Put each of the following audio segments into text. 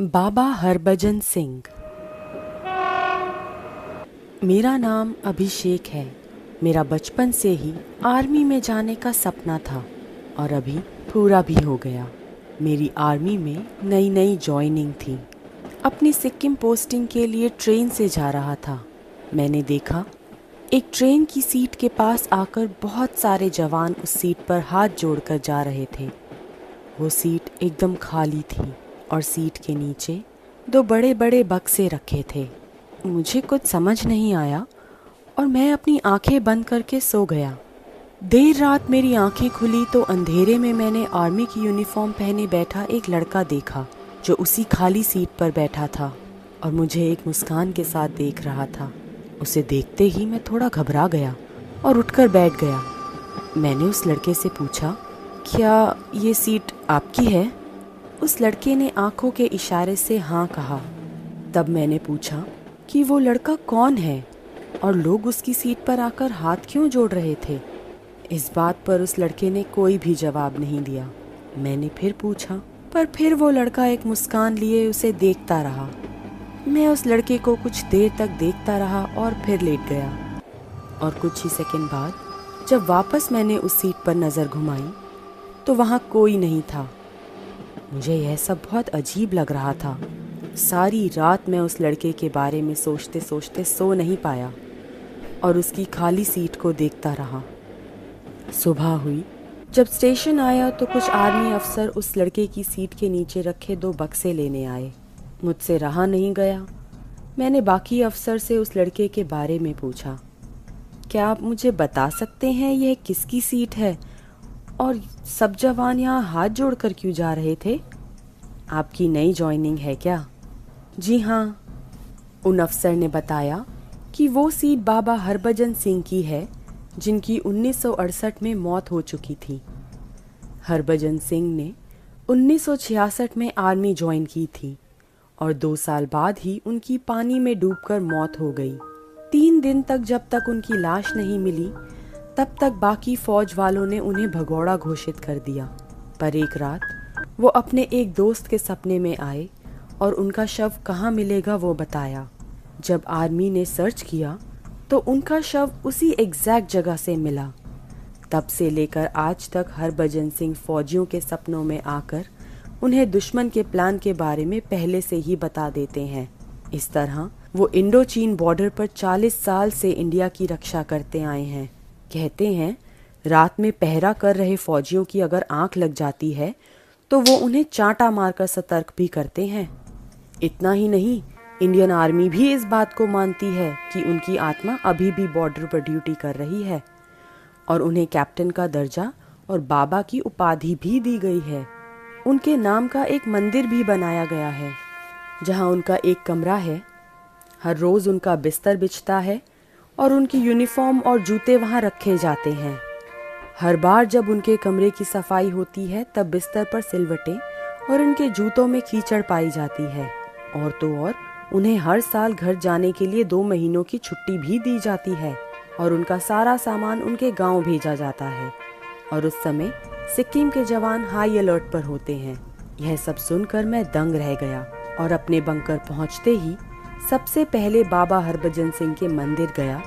बाबा हरभजन सिंह। मेरा नाम अभिषेक है। मेरा बचपन से ही आर्मी में जाने का सपना था और अभी पूरा भी हो गया। मेरी आर्मी में नई नई जॉइनिंग थी। अपनी सिक्किम पोस्टिंग के लिए ट्रेन से जा रहा था। मैंने देखा, एक ट्रेन की सीट के पास आकर बहुत सारे जवान उस सीट पर हाथ जोड़कर जा रहे थे। वो सीट एकदम खाली थी। और सीट के नीचे दो बड़े बड़े बक्से रखे थे। मुझे कुछ समझ नहीं आया और मैं अपनी आँखें बंद करके सो गया। देर रात मेरी आँखें खुली तो अंधेरे में मैंने आर्मी की यूनिफॉर्म पहने बैठा एक लड़का देखा, जो उसी खाली सीट पर बैठा था और मुझे एक मुस्कान के साथ देख रहा था। उसे देखते ही मैं थोड़ा घबरा गया और उठकर बैठ गया। मैंने उस लड़के से पूछा, क्या ये सीट आपकी है? उस लड़के ने आँखों के इशारे से हाँ कहा। तब मैंने पूछा कि वो लड़का कौन है और लोग उसकी सीट पर आकर हाथ क्यों जोड़ रहे थे? इस बात पर उस लड़के ने कोई भी जवाब नहीं दिया। मैंने फिर पूछा, पर फिर वो लड़का एक मुस्कान लिए उसे देखता रहा। मैं उस लड़के को कुछ देर तक देखता रहा और फिर लेट गया। और कुछ ही सेकंड बाद जब वापस मैंने उस सीट पर नज़र घुमाई तो वहाँ कोई नहीं था। मुझे यह सब बहुत अजीब लग रहा था। सारी रात मैं उस लड़के के बारे में सोचते सोचते सो नहीं पाया और उसकी खाली सीट को देखता रहा। सुबह हुई। जब स्टेशन आया तो कुछ आर्मी अफसर उस लड़के की सीट के नीचे रखे दो बक्से लेने आए। मुझसे रहा नहीं गया। मैंने बाकी अफसर से उस लड़के के बारे में पूछा, क्या आप मुझे बता सकते हैं यह किसकी सीट है और सब जवान यहाँ हाथ जोड़कर क्यों जा रहे थे? आपकी नई ज्वाइनिंग है क्या? जी हाँ। उन अफसर ने बताया कि वो सीट बाबा हरभजन सिंह की है, जिनकी 1968 में मौत हो चुकी थी। हरभजन सिंह ने 1966 में आर्मी ज्वाइन की थी और दो साल बाद ही उनकी पानी में डूबकर मौत हो गई। तीन दिन तक जब तक उनकी लाश नहीं मिली तब तक बाकी फौज वालों ने उन्हें भगौड़ा घोषित कर दिया। पर एक रात, वो अपने एक दोस्त के सपने में आए और उनका शव कहाँ मिलेगा वो बताया। जब आर्मी ने सर्च किया तो उनका शव उसी एग्जैक्ट जगह से मिला। तब से लेकर आज तक हरभजन सिंह फौजियों के सपनों में आकर उन्हें दुश्मन के प्लान के बारे में पहले से ही बता देते हैं। इस तरह, वो इंडो चीन बॉर्डर पर 40 साल से इंडिया की रक्षा करते आए हैं। कहते हैं, रात में पहरा कर रहे फौजियों की अगर आँख लग जाती है तो वो उन्हें चांटा मारकर सतर्क भी करते हैं। इतना ही नहीं, इंडियन आर्मी भी इस बात को मानती है कि उनकी आत्मा अभी भी बॉर्डर पर ड्यूटी कर रही है और उन्हें कैप्टन का दर्जा और बाबा की उपाधि भी दी गई है। उनके नाम का एक मंदिर भी बनाया गया है, जहाँ उनका एक कमरा है। हर रोज़ उनका बिस्तर बिछता है और उनकी यूनिफॉर्म और जूते वहाँ रखे जाते हैं। हर बार जब उनके कमरे की सफ़ाई होती है, तब बिस्तर पर सिलवटें और उनके जूतों में कीचड़ पाई जाती है। और तो और, उन्हें हर साल घर जाने के लिए दो महीनों की छुट्टी भी दी जाती है और उनका सारा सामान उनके गाँव भेजा जाता है। और उस समय सिक्किम के जवान हाई अलर्ट पर होते हैं। यह सब सुनकर मैं दंग रह गया और अपने बंकर पहुँचते ही सबसे पहले बाबा हरभजन सिंह के मंदिर गया,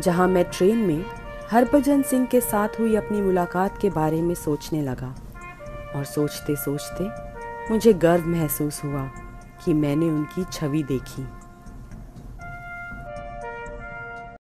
जहाँ मैं ट्रेन में हरभजन सिंह के साथ हुई अपनी मुलाकात के बारे में सोचने लगा। और सोचते सोचते मुझे गर्व महसूस हुआ कि मैंने उनकी छवि देखी।